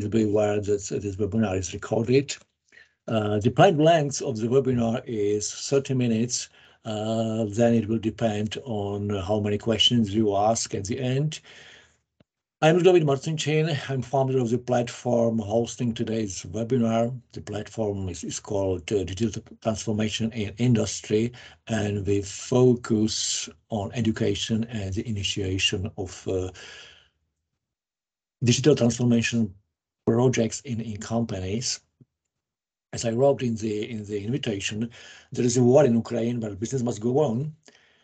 Be aware that this webinar is recorded. Uh, the planned length of the webinar is 30 minutes. Uh, then it will depend on how many questions you ask at the end. I'm David Martincin. I'm founder of the platform hosting today's webinar. The platform is, is called uh, Digital Transformation in Industry, and we focus on education and the initiation of uh, digital transformation projects in, in companies. As I wrote in the in the invitation, there is a war in Ukraine, but business must go on.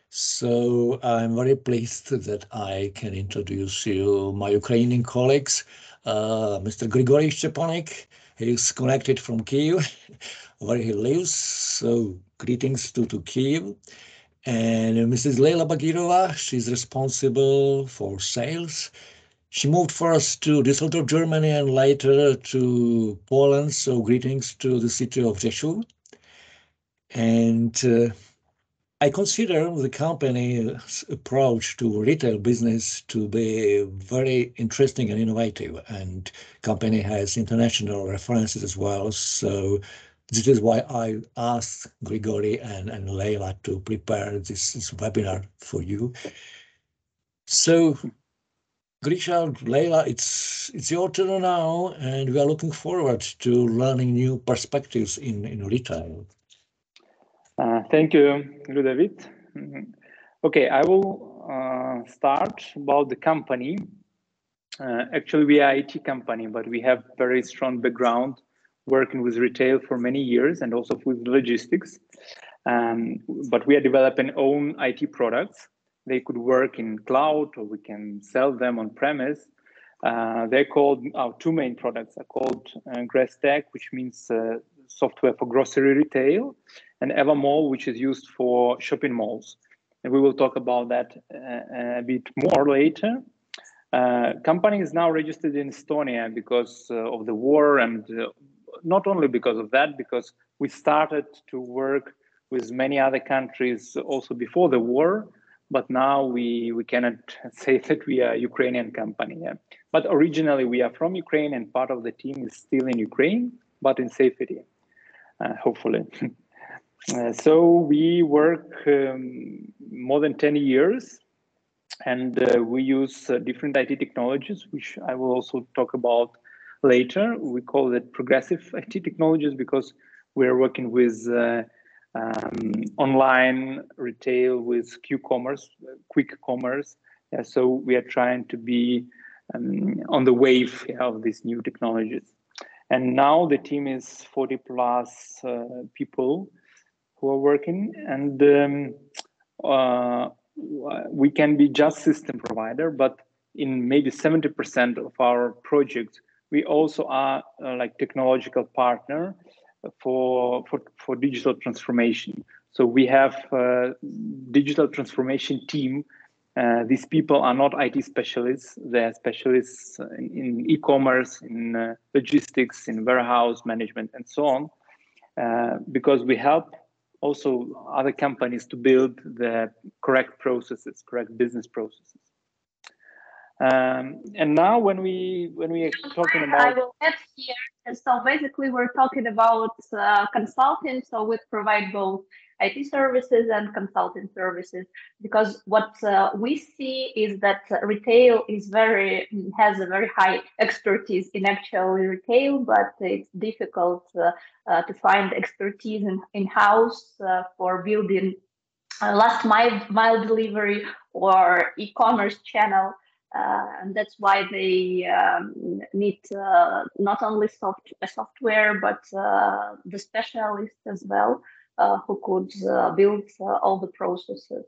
So I'm very pleased that I can introduce you my Ukrainian colleagues, uh, Mr. Grigory Stepanik. He's connected from Kiev, where he lives. So greetings to, to Kiev. And Mrs. Leila Bagirova, she's responsible for sales. She moved first to Düsseldorf, Germany, and later to Poland. So greetings to the city of Rzeszów. And uh, I consider the company's approach to retail business to be very interesting and innovative, and company has international references as well. So this is why I asked Grigori and, and Leila to prepare this, this webinar for you. So Grisha, Leila, it's it's your turn now, and we are looking forward to learning new perspectives in, in retail. Uh, thank you, Ludovic. Mm-hmm. Okay, I will uh, start about the company. Uh, actually, we are IT company, but we have very strong background working with retail for many years and also with logistics. Um, but we are developing own IT products. They could work in cloud or we can sell them on premise. Uh, they're called our two main products are called uh, Grestech, which means uh, software for grocery retail, and EvoMall, which is used for shopping malls. And we will talk about that uh, a bit more later. Uh, company is now registered in Estonia because uh, of the war, and uh, not only because of that, because we started to work with many other countries also before the war, but now we we cannot say that we are a Ukrainian company. Yeah. But originally we are from Ukraine, and part of the team is still in Ukraine, but in safety, uh, hopefully. Uh, so we work um, more than 10 years and uh, we use uh, different IT technologies, which I will also talk about later. We call it progressive IT technologies because we're working with uh, um, online retail, with Q-commerce, quick commerce. Yeah, so we are trying to be um, on the wave yeah, of these new technologies. And now the team is 40 plus uh, people who are working and um, uh, we can be just system provider but in maybe 70% of our projects we also are uh, like technological partner for, for for digital transformation so we have a digital transformation team uh, these people are not IT specialists. They're specialists in, in e-commerce, in uh, logistics, in warehouse management, and so on. Uh, because we help also other companies to build the correct processes, correct business processes. Um, and now when we when we are talking about I will add here so basically we're talking about uh, consulting so we provide both IT services and consulting services because what uh, we see is that retail is very has a very high expertise in actual retail, but it's difficult uh, uh, to find expertise in, in house uh, for building last mile, mile delivery or e-commerce channel. Uh, and that's why they um, need uh, not only soft software but uh, the specialists as well uh, who could uh, build uh, all the processes.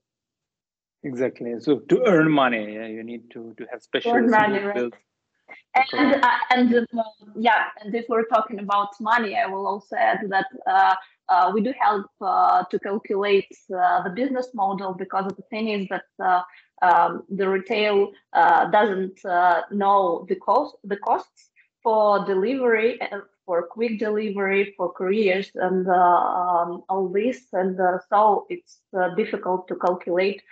Exactly. So to earn money, you need to, to have special earn money, right? And uh, and uh, yeah, and if we're talking about money, I will also add that uh, we do help to calculate the business model because the thing is that um, the retail doesn't know the cost the costs for delivery and for quick delivery, for couriers, and uh, um, all this. And uh, so it's uh, difficult to calculate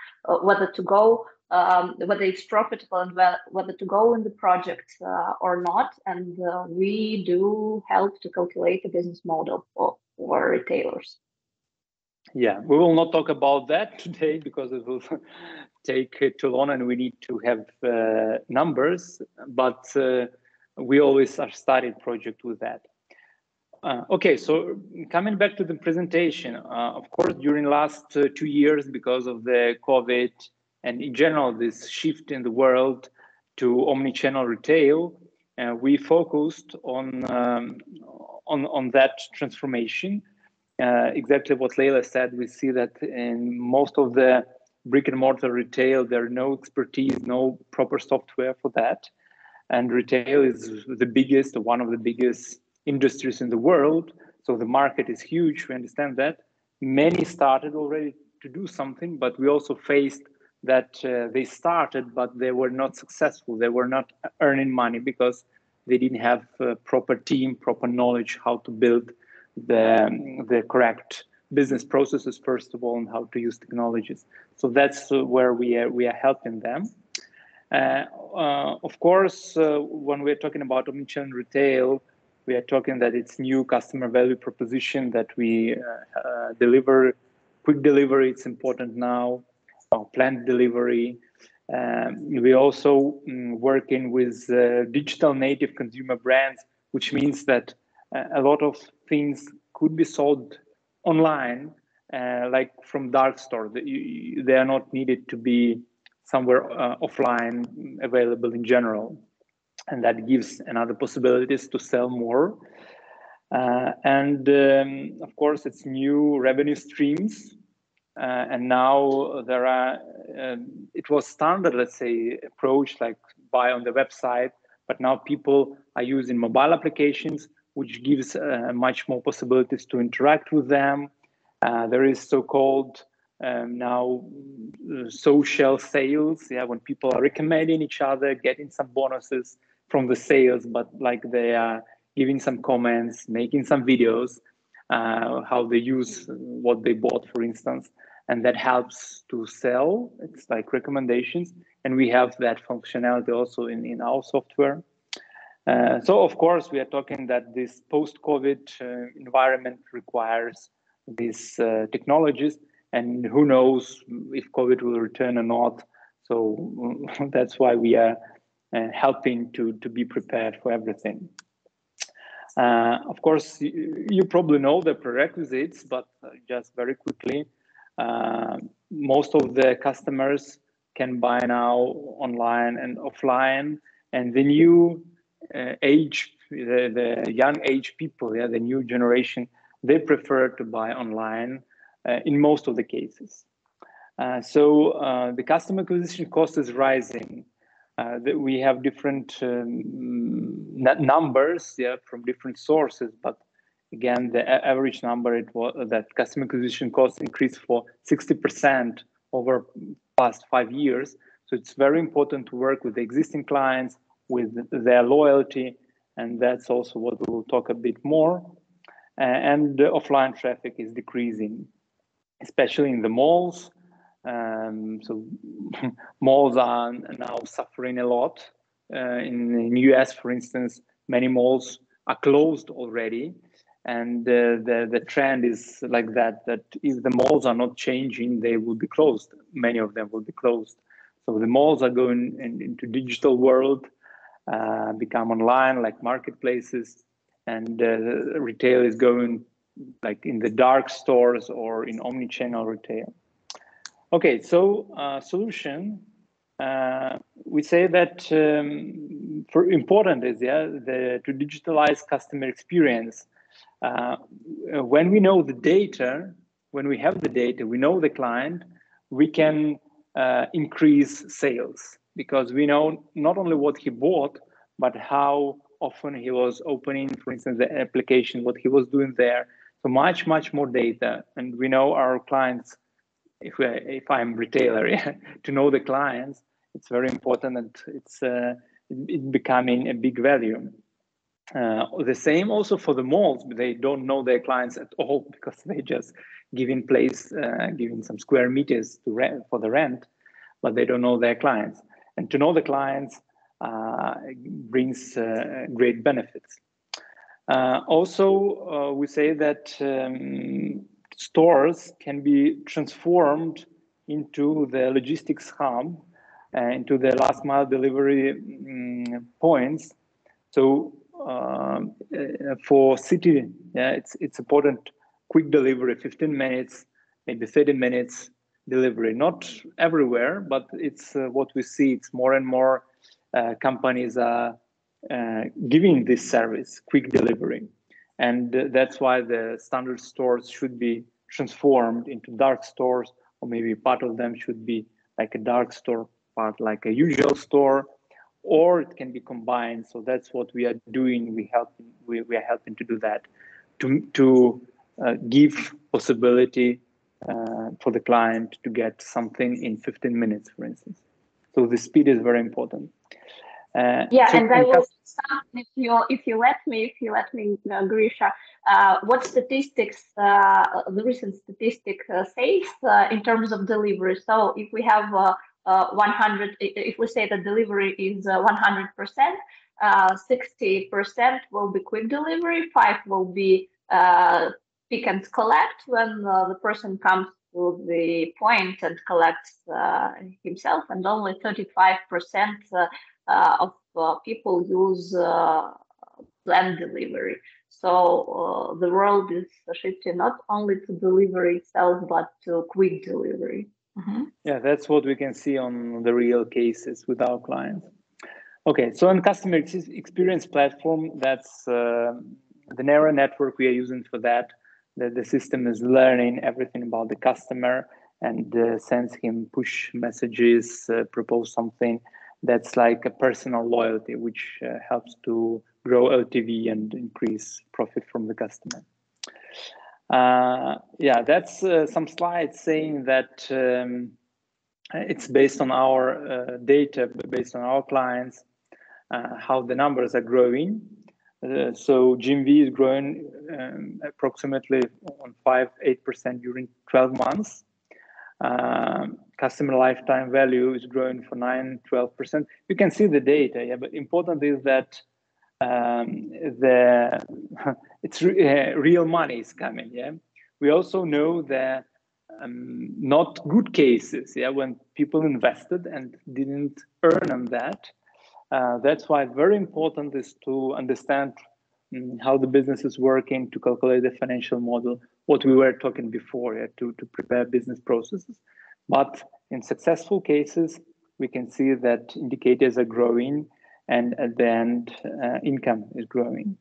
whether to go um, whether it's profitable and whether to go in the project uh, or not. And uh, we do help to calculate the business model for, for retailers. Yeah, we will not talk about that today because it will take too long and we need to have uh, numbers, but uh, we always are started project with that. Uh, okay, so coming back to the presentation, uh, of course, during last uh, two years, because of the COVID and in general, this shift in the world to omni-channel retail, uh, we focused on, um, on, on that transformation. Uh, exactly what Leila said, we see that in most of the brick and mortar retail, there are no expertise, no proper software for that. And retail is the biggest, one of the biggest industries in the world. So the market is huge. We understand that. Many started already to do something, but we also faced that uh, they started, but they were not successful. They were not earning money because they didn't have a proper team, proper knowledge how to build the, the correct business processes, first of all, and how to use technologies. So that's uh, where we are, we are helping them. Uh, uh, of course, uh, when we're talking about omnichannel retail, we are talking that it's new customer value proposition that we uh, uh, deliver. Quick delivery, it's important now planned delivery. Um, we also um, working with uh, digital native consumer brands, which means that uh, a lot of things could be sold online, uh, like from dark store. They are not needed to be somewhere uh, offline available in general, and that gives another possibilities to sell more. Uh, and um, of course, it's new revenue streams and now there are, um, it was standard, let's say, approach like buy on the website, but now people are using mobile applications, which gives uh, much more possibilities to interact with them. Uh, there is so-called um, now uh, social sales, yeah, when people are recommending each other, getting some bonuses from the sales, but like they are giving some comments, making some videos, uh, how they use what they bought, for instance and that helps to sell. It's like recommendations, and we have that functionality also in, in our software. Uh, so of course, we are talking that this post-COVID uh, environment requires these uh, technologies, and who knows if COVID will return or not. So that's why we are uh, helping to, to be prepared for everything. Uh, of course, you, you, probably know the prerequisites, but uh, just very quickly, most of the customers can buy now online and offline. And the new uh, age the, the young age people yeah the new generation they prefer to buy online uh, in most of the cases. Uh, so uh, the customer acquisition cost is rising. Uh, we have different um, numbers yeah from different sources but again, the average number it was that customer acquisition costs increased for 60% over past five years. So it's very important to work with the existing clients, with their loyalty, and that's also what we'll talk a bit more. And the offline traffic is decreasing, especially in the malls. Um, so malls are now suffering a lot. Uh, in, in US, for instance, many malls are closed already and uh, the the trend is like that that if the malls are not changing they will be closed. Many of them will be closed. So the malls are going in, into digital world uh, become online like marketplaces. And uh, retail is going like in the dark stores or in omni-channel retail. Okay so uh, solution uh, we say that um, for important is yeah the to digitalize customer experience uh, when we know the data, when we have the data, we know the client, we can uh, increase sales because we know not only what he bought, but how often he was opening, for instance, the application, what he was doing there. So much, much more data. And we know our clients, if, we, if I'm retailer, yeah, to know the clients, it's very important and it's uh, it becoming a big value. Uh, the same also for the malls, they don't know their clients at all because they just give in place, uh, giving some square meters to rent for the rent. but they don't know their clients. And to know the clients uh, brings uh, great benefits. Uh, also, we say that um, stores can be transformed into the logistics hub, uh, into the last mile delivery um, points. So um, uh, for city, yeah, it's it's important quick delivery, 15 minutes, maybe 30 minutes delivery. Not everywhere, but it's uh, what we see. It's more and more uh, companies are uh, giving this service, quick delivery. And that's why the standard stores should be transformed into dark stores, or maybe part of them should be like a dark store, part like a usual store, or it can be combined. So that's what we are doing. We help. We, we are helping to do that, to to uh, give possibility uh, for the client to get something in 15 minutes, for instance. So the speed is very important. Uh, yeah, so and I will start if you if you let me if you let me, uh, Grisha. Uh, what statistics uh, the recent statistic uh, says uh, in terms of delivery? So if we have Uh, 100, if we say that delivery is uh, 100 percent, uh, 60 percent will be quick delivery, five will be pick and collect when the person comes to the point and collects himself, and only 35 percent uh, of uh, people use uh, planned delivery. So the world is shifting not only to delivery itself, but to quick delivery. Mm-hmm. Yeah, that's what we can see on the real cases with our clients. Okay, so on customer experience platform, that's uh, the neural network we are using for that. The, the system is learning everything about the customer and uh, sends him push messages, uh, propose something, that's like a personal loyalty, which uh, helps to grow LTV and increase profit from the customer. Uh, yeah, that's uh, some slides saying that um, it's based on our uh, data, based on our clients, uh, how the numbers are growing. Uh, so GMV is growing um, approximately on 5 8% during 12 months. Um, customer lifetime value is growing for 9 12% you can see the data yeah but important is that um, the it's re uh, real money is coming yeah we also know that um, not good cases yeah when people invested and didn't earn on that uh, that's why very important is to understand um, how the business is working to calculate the financial model what we were talking before yeah, to, to prepare business processes. But in successful cases, we can see that indicators are growing and at the end, uh, income is growing.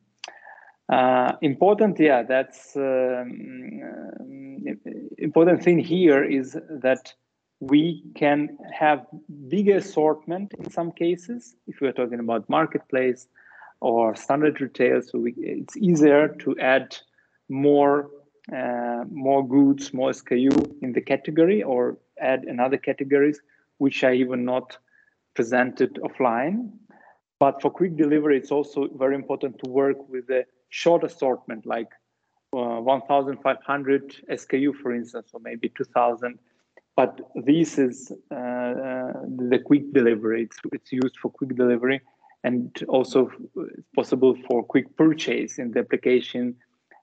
Uh, important, yeah, that's um, uh, important thing here is that we can have bigger assortment in some cases if we're talking about marketplace or standard retail so we, it's easier to add more uh, more goods, more SKU in the category or add another categories which are even not presented offline. But for quick delivery, it's also very important to work with a short assortment like uh, 1,500 SKU, for instance, or maybe 2,000. But this is uh, uh, the quick delivery. It's, it's used for quick delivery and also it's possible for quick purchase in the application.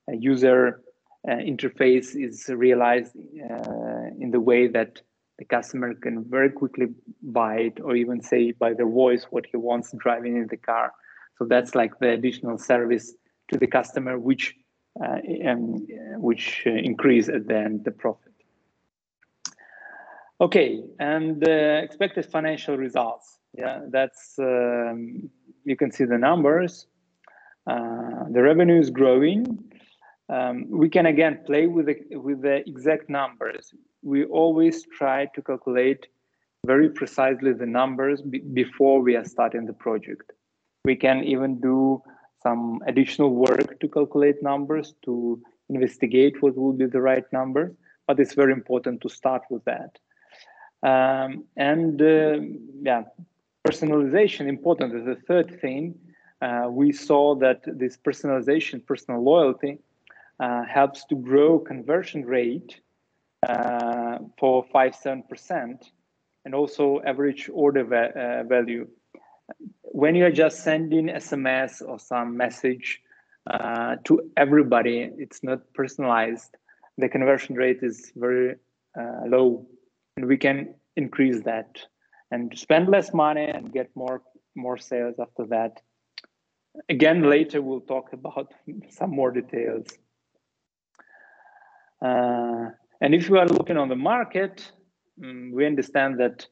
user uh, interface is realized uh, in the way that the customer can very quickly buy it or even say by their voice what he wants driving in the car. So that's like the additional service to the customer, which uh, um, which uh, increase at the end the profit. Okay, and the expected financial results. Yeah, that's um, you can see the numbers. Uh, the revenue is growing um, we can again play with the, with the exact numbers. We always try to calculate very precisely the numbers before we are starting the project. We can even do some additional work to calculate numbers, to investigate what will be the right number, but it's very important to start with that. Um, and uh, yeah, personalization important is the third thing. Uh, we saw that this personalization, personal loyalty, uh, helps to grow conversion rate uh, for 5 7% and also average order va uh, value. When you are just sending SMS or some message uh, to everybody, it's not personalized. The conversion rate is very uh, low, and we can increase that and spend less money and get more more sales after that. Again, later we'll talk about some more details. Uh, and if you are looking on the market, um, we understand that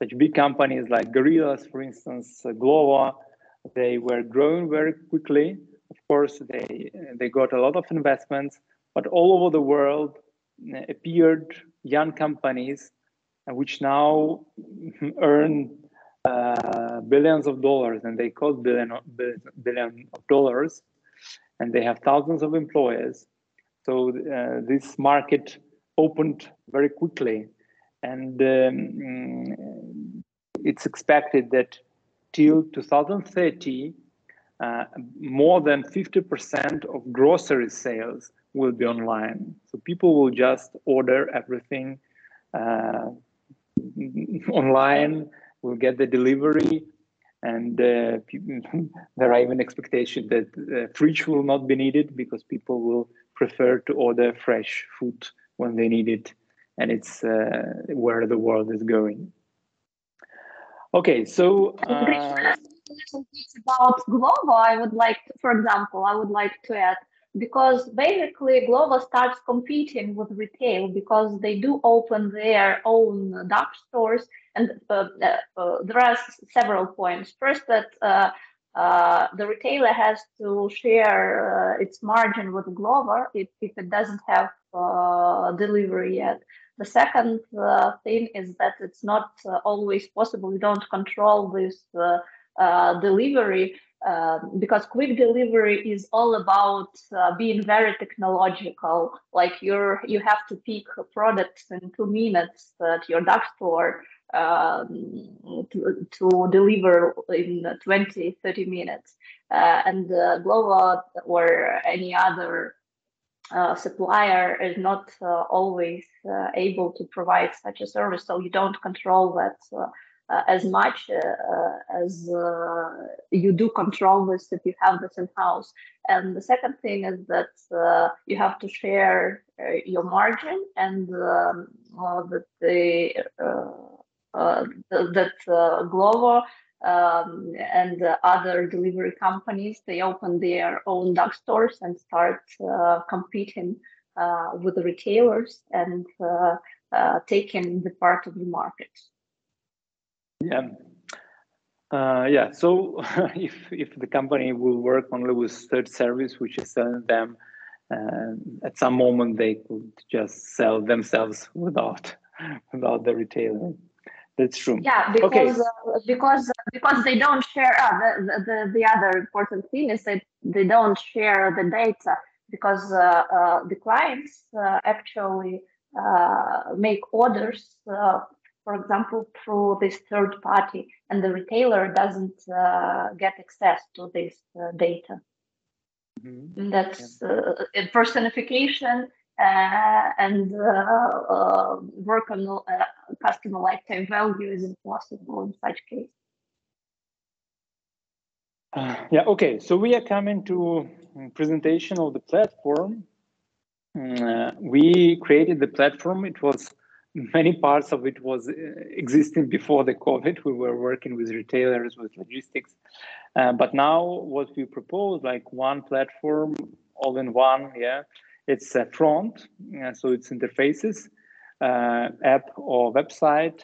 such big companies like Gorillas, for instance, uh, Glovo, they were growing very quickly. Of course, they they got a lot of investments, but all over the world uh, appeared young companies uh, which now earn uh, billions of dollars, and they cost billion billion of dollars, and they have thousands of employees. So uh, this market opened very quickly, and um, it's expected that till 2030, uh, more than 50% of grocery sales will be online. So people will just order everything uh, online will get the delivery and uh, there are even expectations that uh, fridge will not be needed because people will prefer to order fresh food when they need it and it's uh, where the world is going okay so uh, about glovo i would like to, for example i would like to add because basically Glovo starts competing with retail because they do open their own dark stores and uh, uh, uh, there are several points. First, that uh, uh, the retailer has to share uh, its margin with Glovo if, if it doesn't have delivery yet. The second thing is that it's not always possible. You don't control this delivery uh, because quick delivery is all about uh, being very technological. Like you're you have to pick products in two minutes at your dark store um, to, to deliver in 20, 30 minutes. Uh, and uh, Glovo or any other uh, supplier is not uh, always uh, able to provide such a service. So you don't control that uh, uh, as much uh, as uh, you do control this if you have this in house. And the second thing is that you have to share your margin and um, that the uh, that uh, Glovo um, and uh, other delivery companies they open their own dark stores and start competing with the retailers and taking the part of the market. Yeah. Uh, yeah, so if if the company will work only with third service, which is selling them, uh, at some moment they could just sell themselves without without the retailer. That's true. Yeah, because okay. uh, because because they don't share. Uh, the, the the other important thing is that they don't share the data because uh, uh the clients uh, actually make orders for example, through this third party, and the retailer doesn't uh, get access to this uh, data. Mm-hmm. That's uh, personification uh, and uh, uh, work on customer lifetime value is impossible in such case. yeah, okay, so we are coming to presentation of the platform. Mm, we created the platform. It was many parts of it was uh, existing before the COVID. We were working with retailers, with logistics. Uh, but now what we propose, like one platform, all in one, yeah, it's a front, uh, so it's interfaces, uh, app or website.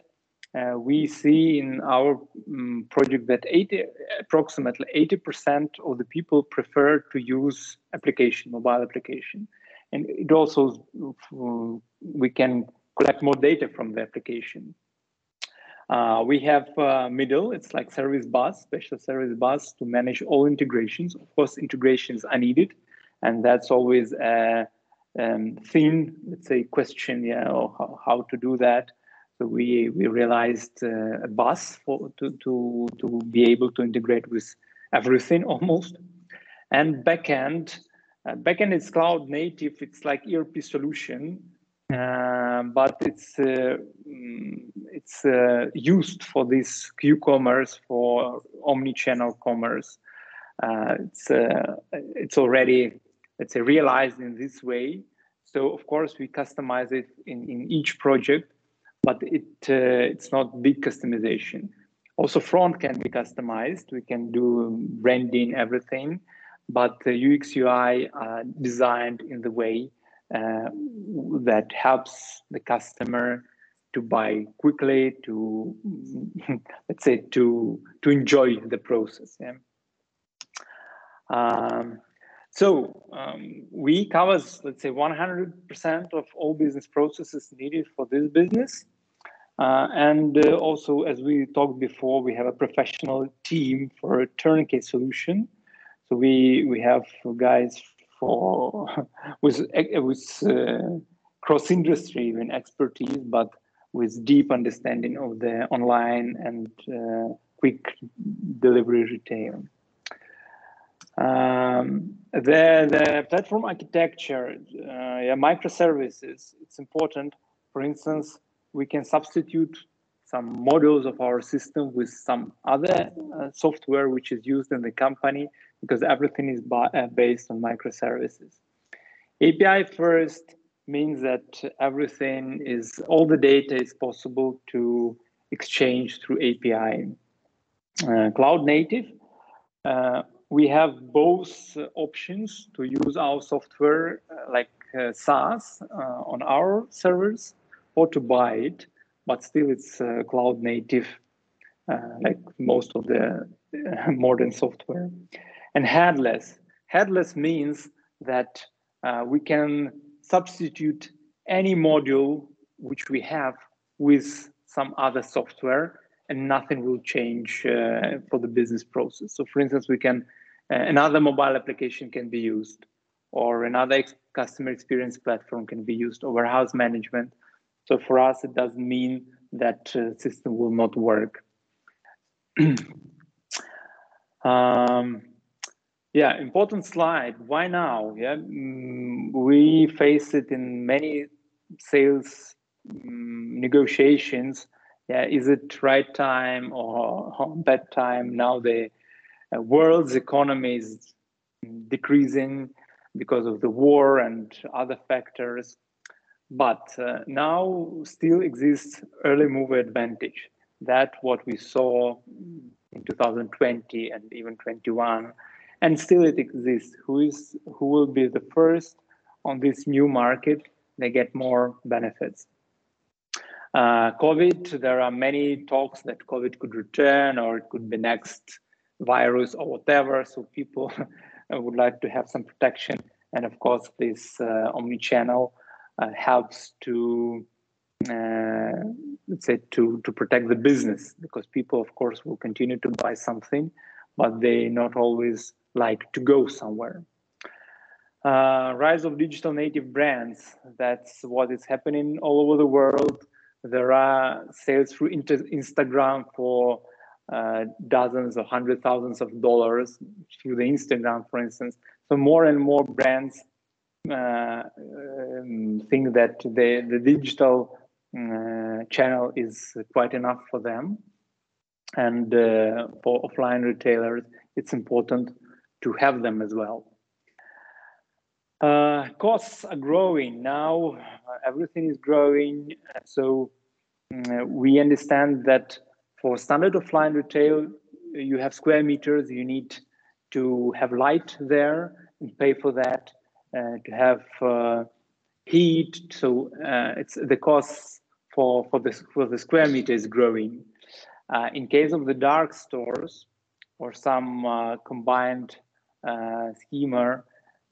Uh, we see in our um, project that 80, approximately 80% of the people prefer to use application, mobile application. And it also, we can collect more data from the application. Uh, we have uh, middle, it's like service bus, special service bus to manage all integrations. Of course, integrations are needed, and that's always a um, thin, let's say, question, yeah, how, how to do that. So we we realized uh, a bus for to to to be able to integrate with everything almost, and backend. Uh, backend is cloud native. It's like ERP solution uh, but it's uh, um, it's uh, used for this q-commerce for omni-channel commerce. Uh, it's uh, it's already say realized in this way. So of course we customize it in, in each project but it uh, it's not big customization. Also front can be customized. We can do branding everything but the ux ui are designed in the way uh, that helps the customer to buy quickly to let's say to to enjoy the process yeah. Um, so um, we covers let's say 100% of all business processes needed for this business. Uh, and uh, also as we talked before we have a professional team for a turnkey solution. So we we have guys for with with uh, cross industry and expertise, but with deep understanding of the online and uh, quick delivery retail. Um, the, the platform architecture, uh, yeah, microservices, it's important. For instance, we can substitute some models of our system with some other uh, software which is used in the company because everything is uh, based on microservices. API first means that everything is, all the data is possible to exchange through API. Uh, cloud native, uh, we have both options to use our software uh, like uh, SaaS on our servers or to buy it, but still it's cloud native like most of the modern software and headless. Headless means that uh, we can substitute any module which we have with some other software and nothing will change uh, for the business process. So for instance, we can, uh, another mobile application can be used or another ex customer experience platform can be used or warehouse management. So for us, it doesn't mean that uh, system will not work. um, yeah, important slide. Why now? Yeah, mm, we face it in many sales mm, negotiations. Yeah, is it right time or bad time? Now the uh, world's economy is decreasing because of the war and other factors. But uh, now still exists early mover advantage. That what we saw in 2020 and even 21 and still it exists. Who is who will be the first on this new market? They get more benefits. Uh, COVID, there are many talks that COVID could return or it could be next virus or whatever. So people would like to have some protection. And of course, this uh, omni-channel helps to, uh, let's say, to, to protect the business because people, of course, will continue to buy something, but they not always like to go somewhere. Uh, rise of digital native brands. That's what is happening all over the world. There are sales through Instagram for uh, dozens or hundred thousands of dollars through the Instagram, for instance. So more and more brands uh, um, think that the, the digital uh, channel is quite enough for them. And uh, for offline retailers, it's important to have them as well. Uh, costs are growing now. Uh, everything is growing. So um, we understand that for standard offline retail, you have square meters. You need to have light there and pay for that. Uh, to have uh, heat. So uh, it's the cost for for the for the square meter is growing. In case of the dark stores or some combined schema.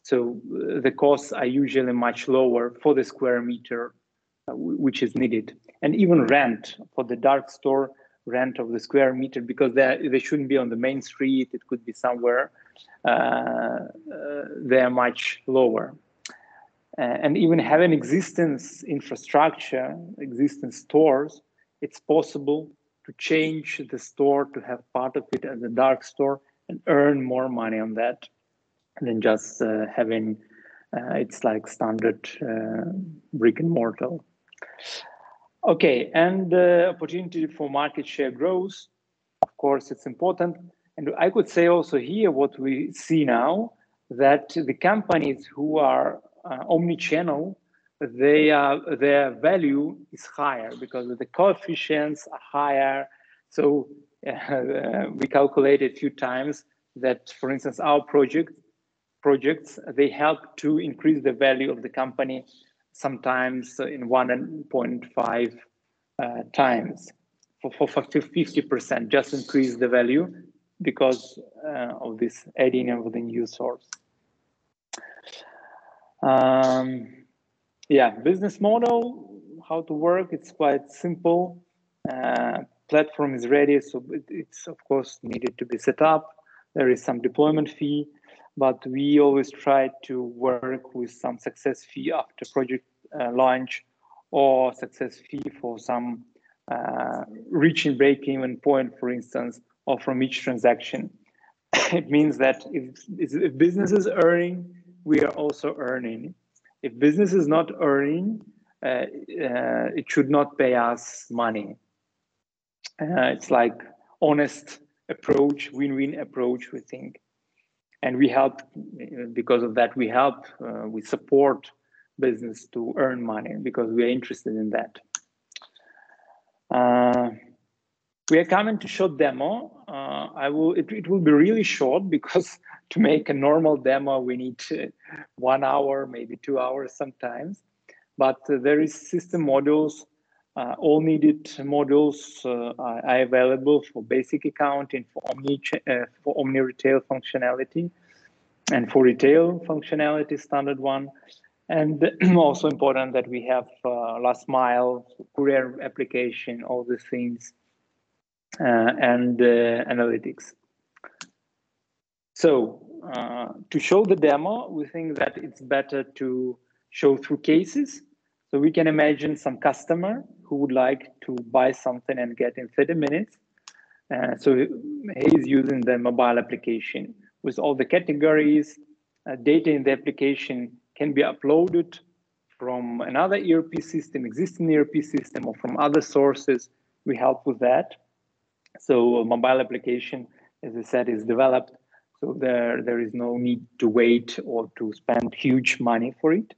So the costs are usually much lower for the square meter, which is needed. And even rent for the dark store, rent of the square meter, because they, they shouldn't be on the main street, it could be somewhere, uh, uh, they're much lower. Uh, and even having existence infrastructure, existing stores, it's possible to change the store to have part of it as a dark store and earn more money on that than just uh, having uh, it's like standard uh, brick and mortar. Okay, and the opportunity for market share growth, of course, it's important. And I could say also here what we see now that the companies who are uh, omni-channel, they are, their value is higher because the coefficients are higher. So uh, we calculated a few times that, for instance, our project projects they help to increase the value of the company sometimes in 1.5 uh, times for, for 50% just increase the value because uh, of this adding of the new source. Um, yeah, business model, how to work, it's quite simple. Uh, platform is ready, so it, it's of course needed to be set up. There is some deployment fee, but we always try to work with some success fee after project uh, launch or success fee for some uh, reaching break-even point, for instance, or from each transaction. it means that if, if business is earning, we are also earning. If business is not earning, uh, uh, it should not pay us money. Uh, it's like honest approach, win-win approach, we think. And we help, because of that, we help, uh, we support business to earn money because we are interested in that. Uh, we are coming to short demo. Uh, I will. It, it, will be really short because to make a normal demo we need one hour, maybe two hours sometimes. But uh, there is system modules. Uh, all needed modules uh, are available for basic accounting, for omni uh, for omni retail functionality, and for retail functionality standard one. And also important that we have uh, last mile, courier application, all these things, uh, and uh, analytics. So uh, to show the demo, we think that it's better to show through cases. So we can imagine some customer who would like to buy something and get in 30 minutes. Uh, so he's using the mobile application with all the categories, uh, data in the application can be uploaded from another ERP system, existing ERP system, or from other sources. We help with that. So mobile application, as I said, is developed. So there, there is no need to wait or to spend huge money for it.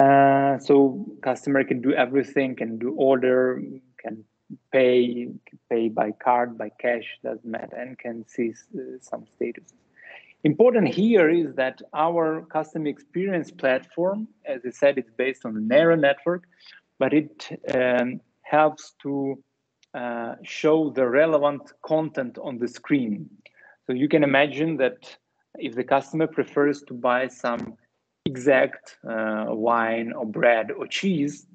Uh, so customer can do everything, can do order, can pay, pay by card, by cash, doesn't matter, and can see uh, some statuses. Important here is that our customer experience platform, as I said, it's based on a neural network, but it um, helps to uh, show the relevant content on the screen. So you can imagine that if the customer prefers to buy some exact uh, wine or bread or cheese,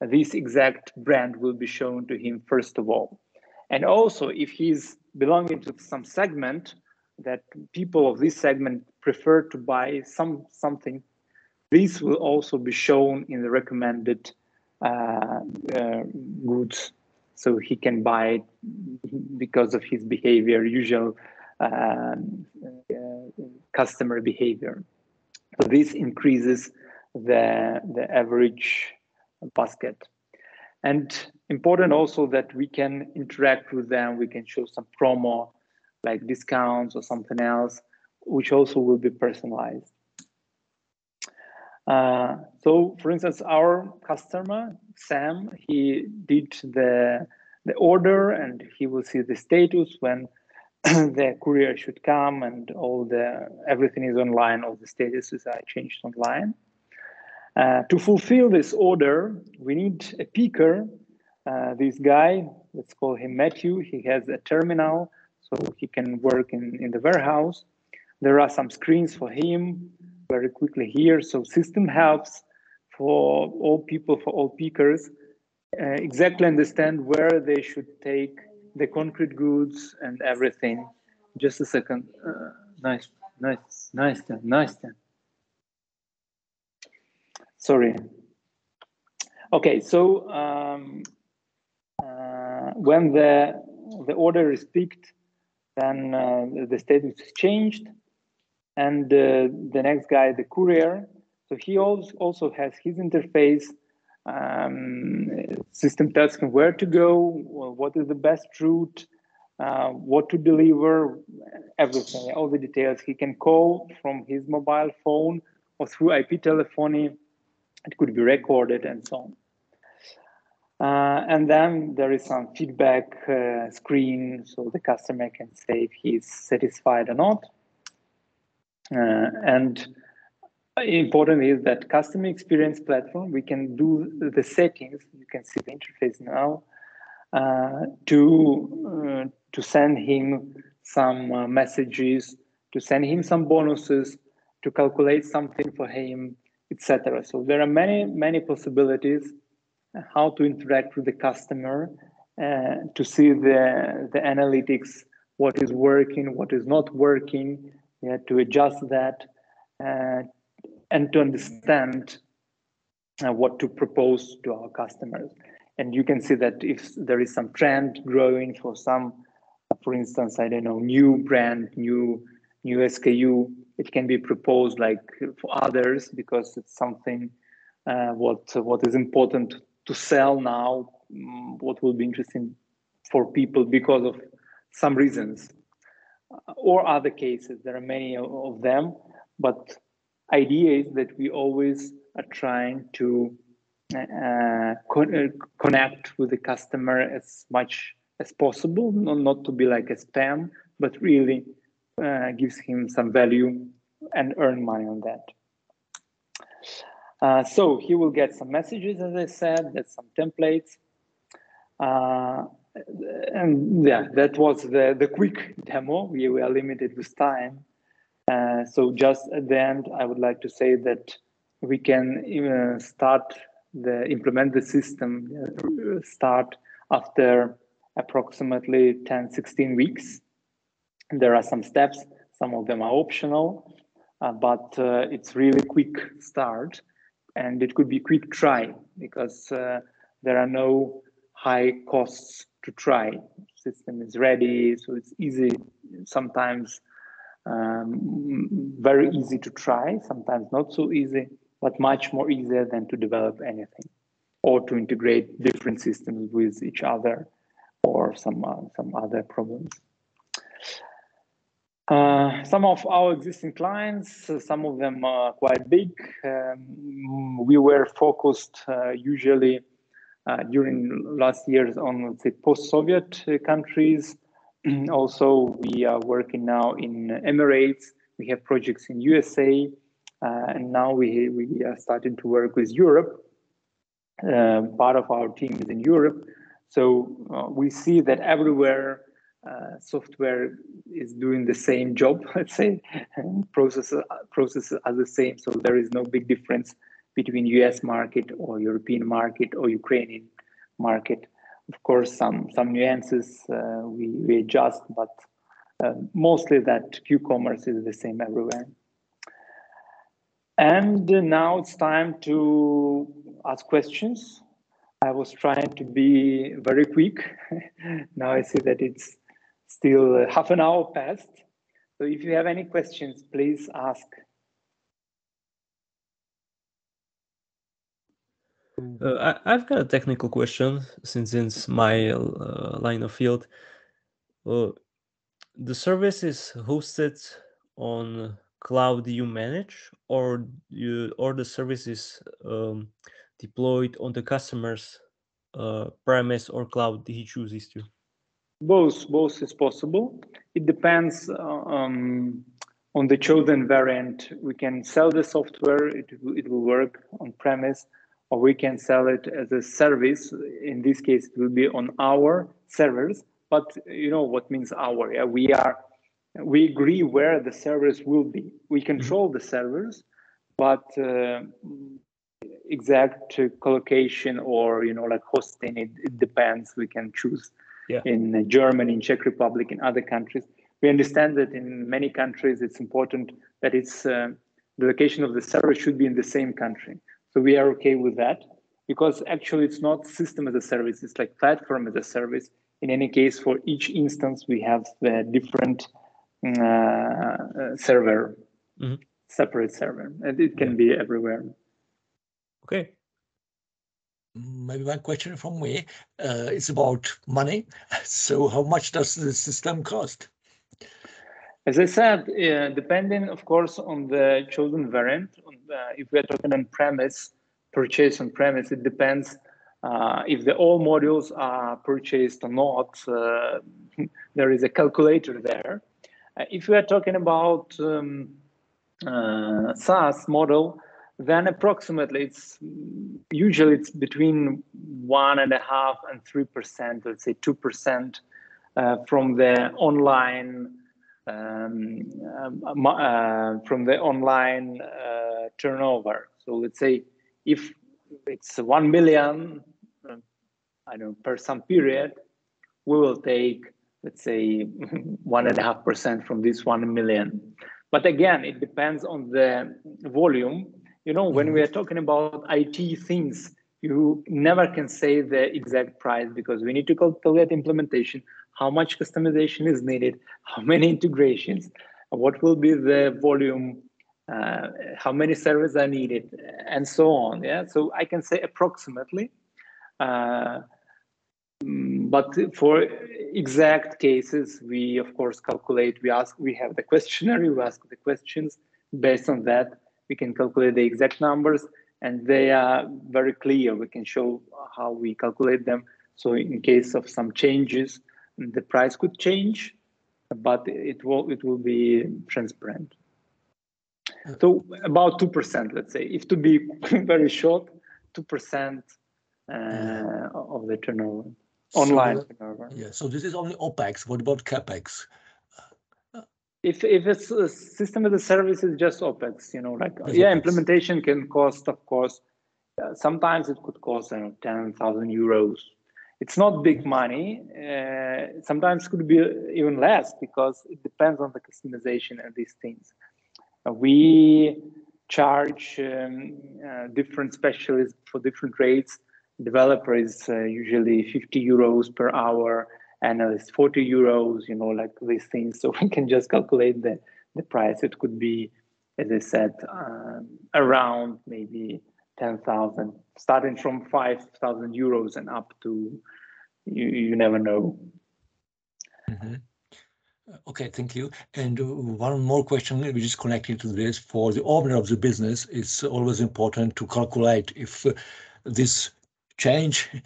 this exact brand will be shown to him first of all. And also, if he's belonging to some segment, that people of this segment prefer to buy some something, this will also be shown in the recommended uh, uh, goods. So he can buy because of his behavior, usual um, uh, customer behavior. So this increases the, the average basket. And important also that we can interact with them, we can show some promo, like discounts or something else, which also will be personalized. Uh, so, for instance, our customer Sam, he did the the order, and he will see the status when the courier should come, and all the everything is online. All the statuses are changed online. Uh, to fulfill this order, we need a picker. Uh, this guy, let's call him Matthew. He has a terminal so he can work in, in the warehouse. There are some screens for him very quickly here. So system helps for all people, for all pickers, uh, exactly understand where they should take the concrete goods and everything. Just a second. Uh, nice, nice, nice, nice. Sorry. Okay, so um, uh, when the the order is picked, then uh, the status is changed. And the next guy, the courier, so he also has his interface um, system tells him where to go, what is the best route, uh, what to deliver, everything, all the details. He can call from his mobile phone or through IP telephony. It could be recorded and so on. Uh, and then there is some feedback uh, screen so the customer can say if he's satisfied or not. Uh, and important is that customer experience platform, we can do the settings, you can see the interface now, uh, to, uh, to send him some messages, to send him some bonuses, to calculate something for him, etc. So there are many, many possibilities how to interact with the customer, uh, to see the, the analytics, what is working, what is not working, yeah, to adjust that, uh, and to understand uh, what to propose to our customers. And you can see that if there is some trend growing for some, for instance, I don't know, new brand, new new SKU, it can be proposed like for others because it's something uh, what what is important to sell now mm, what will be interesting for people because of some reasons or other cases there are many of them but idea is that we always are trying to uh, con uh, connect with the customer as much as possible not, to be like a spam but really uh, gives him some value and earn money on that uh, so he will get some messages, as I said, that's some templates. Uh, and yeah, that was the, the quick demo. We were limited with time. Uh, so just at the end, I would like to say that we can start the implement the system uh, start after approximately 10, 16 weeks. There are some steps, some of them are optional, uh, but uh, it's really quick start and it could be quick try because uh, there are no high costs to try. System is ready, so it's easy. Sometimes um, very easy to try, sometimes not so easy, but much more easier than to develop anything or to integrate different systems with each other or some uh, some other problems. Uh, some of our existing clients, uh, some of them are quite big. Um, we were focused uh, usually Uh, during last years on the post-Soviet uh, countries. also, we are working now in Emirates. We have projects in USA, uh, and now we we are starting to work with Europe. Uh, part of our team is in Europe, so we see that everywhere uh, software is doing the same job, let's say, and processes, processes are the same. So there is no big difference between US market or European market or Ukrainian market. Of course, some, some nuances uh, we, we adjust, but uh, mostly that Q-commerce is the same everywhere. And now it's time to ask questions. I was trying to be very quick. now I see that it's Still uh, half an hour passed. So if you have any questions, please ask. Uh, I, have got a technical question since it's my uh, line of field. Uh, the service is hosted on cloud you manage, or you or the service is um, deployed on the customer's uh, premise or cloud he chooses to. Both, both is possible. It depends uh, um, on the chosen variant. We can sell the software, it, it will work on premise, or we can sell it as a service. In this case, it will be on our servers. But you know what means our? Yeah, we are we agree where the servers will be. We mm-hmm. control the servers, but uh, exact colocation or you know like hosting it, it depends. We can choose yeah. in Germany, in Czech Republic, in other countries. We understand that in many countries, it's important that it's uh, the location of the server should be in the same country. So we are okay with that because actually it's not system as a service, it's like platform as a service. In any case, for each instance, we have the different uh, uh server, mm -hmm. separate server, and it can yeah. be everywhere. Okay. maybe one question from me. Uh, it's about money. So how much does the system cost? As I said, uh, depending, of course, on the chosen variant, uh, if we are talking on premise, purchase on premise, it depends uh, if the all modules are purchased or not. Uh, there is a calculator there. Uh, if we are talking about um, uh, SaaS model, then approximately it's usually it's between one and a half and three percent, let's say two percent from the online um, uh, from the online uh, turnover. So let's say if it's 1 million, I don't know, per some period, we will take, let's say, one and a half percent from this 1 million. But again, it depends on the volume. You know, when we are talking about IT things, you never can say the exact price because we need to calculate implementation how much customization is needed, how many integrations, what will be the volume, uh, how many servers are needed, and so on. Yeah, so I can say approximately. Uh, but for exact cases, we of course calculate. We ask. We have the questionnaire. We ask the questions. Based on that, we can calculate the exact numbers, and they are very clear. We can show how we calculate them. So in case of some changes, the price could change, but it will it will be transparent. So about two percent, let's say, if to be very short, two percent uh, of the turnover, online so, turnover. Yeah. So this is only OPEX. What about CAPEX? If if it's a system as a service, it's just OPEX. You know, like yeah, OPEX. implementation can cost, of course. Uh, sometimes it could cost, don't know, ten thousand euros it's not big money. Uh, sometimes could be even less because it depends on the customization and these things. We charge um, uh, different specialists for different rates. Developer is uh, usually 50 euros per hour, analyst 40 euros, you know, like these things. So we can just calculate the, the price. It could be, as I said, um, around maybe 10,000, starting from 5,000 euros and up to, you, you never know. Mm-hmm. Okay, thank you. And one more question, which is connected to this. For the owner of the business, it's always important to calculate if uh, this change uh,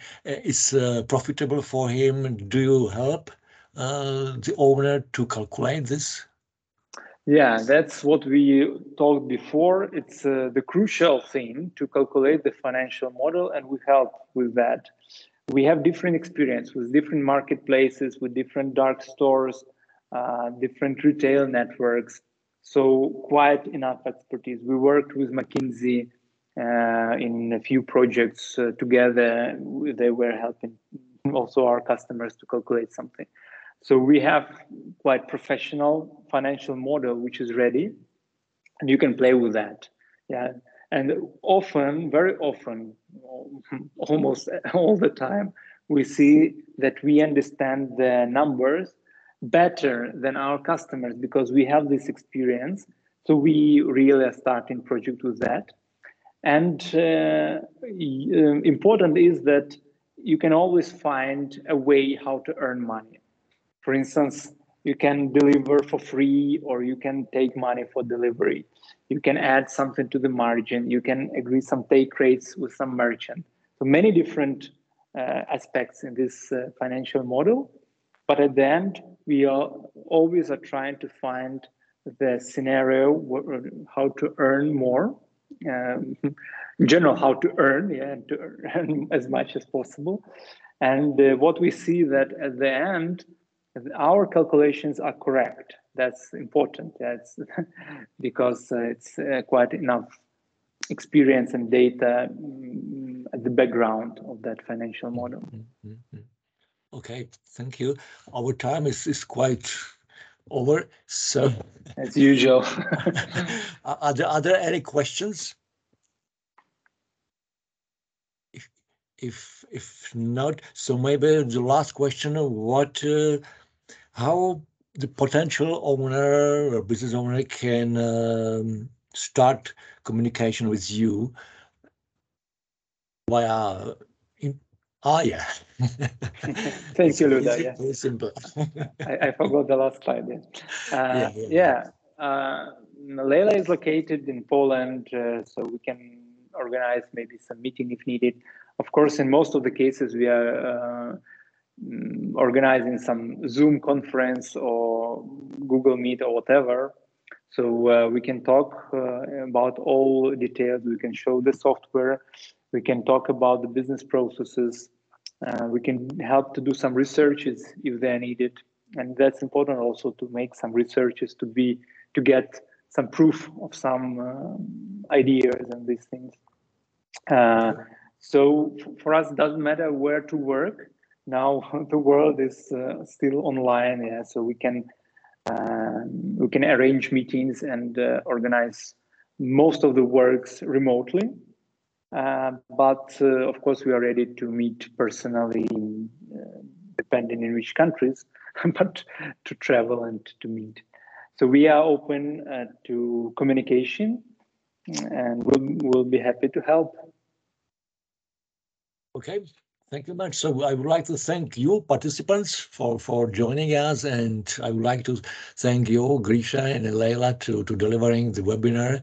is uh, profitable for him. Do you help uh, the owner to calculate this? Yeah, that's what we talked before. It's uh, the crucial thing to calculate the financial model, and we help with that. We have different experience with different marketplaces, with different dark stores, uh, different retail networks. So quite enough expertise. We worked with McKinsey uh, in a few projects uh, together. They were helping also our customers to calculate something. So we have quite professional financial model which is ready, and you can play with that. Yeah, and often, very often, almost all the time, we see that we understand the numbers better than our customers because we have this experience. So we really are starting project with that. And uh, important is that you can always find a way how to earn money. For instance, you can deliver for free or you can take money for delivery. You can add something to the margin. You can agree some take rates with some merchant. So many different uh, aspects in this uh, financial model. But at the end, we are always are trying to find the scenario how to earn more. Um, in general, how to earn, yeah, and to earn as much as possible. And uh, what we see that at the end, our calculations are correct. That's important. That's because uh, it's uh, quite enough experience and data mm, at the background of that financial model. Mm -hmm. Okay, thank you. Our time is, is quite over. So, as usual, are there are there any questions? If if if not, so maybe the last question: What, uh, how the potential owner or business owner can um, start communication with you via Ah, yeah. Thank you, Luda. Easy, Yeah. Very simple. I, I forgot the last slide. Yeah. Uh, Yeah, yeah, yeah. Uh, Leila is located in Poland, uh, so we can organize maybe some meeting if needed. Of course, in most of the cases, we are uh, mm, organizing some Zoom conference or Google Meet or whatever. So uh, we can talk uh, about all details. We can show the software. We can talk about the business processes. Uh, we can help to do some researches if they're needed, and that's important also to make some researches to be to get some proof of some um, ideas and these things. Uh, so for us, it doesn't matter where to work. Now the world is uh, still online, yeah. So we can um, we can arrange meetings and uh, organize most of the works remotely. Uh, but uh, of course, we are ready to meet personally, uh, depending in which countries, but to travel and to meet. So we are open to communication, and we'll we'll be happy to help. Okay, thank you much. So I would like to thank you participants for, for joining us and I would like to thank you, Grisha and Leila to, to delivering the webinar.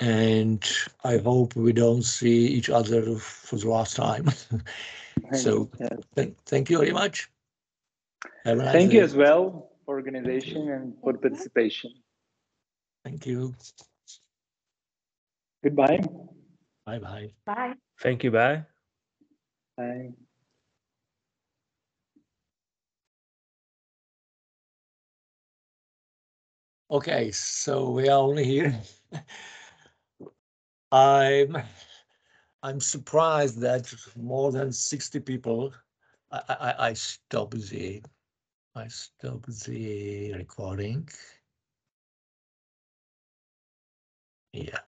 And I hope we don't see each other for the last time. so Yeah. th- thank you very much. Have a nice Thank you day. as well for organization and for participation. Thank you. Goodbye. Bye bye. Bye. Thank you. Bye. Bye. Okay, so we are only here. I'm I'm surprised that more than 60 people I I, I- stop the I stop the recording. Yeah.